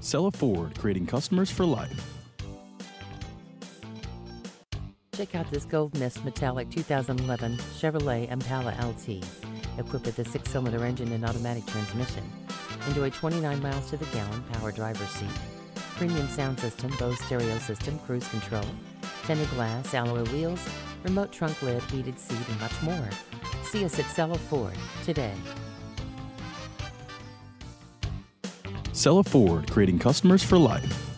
Cella Ford, creating customers for life. Check out this Gold Mist Metallic 2011 Chevrolet Impala LT, equipped with a six-cylinder engine and automatic transmission. Enjoy 29 miles to the gallon power driver's seat. Premium sound system, Bose stereo system, cruise control, tinted glass, alloy wheels, remote trunk lid, heated seat, and much more. See us at Cella Ford today. Cella Ford, creating customers for life.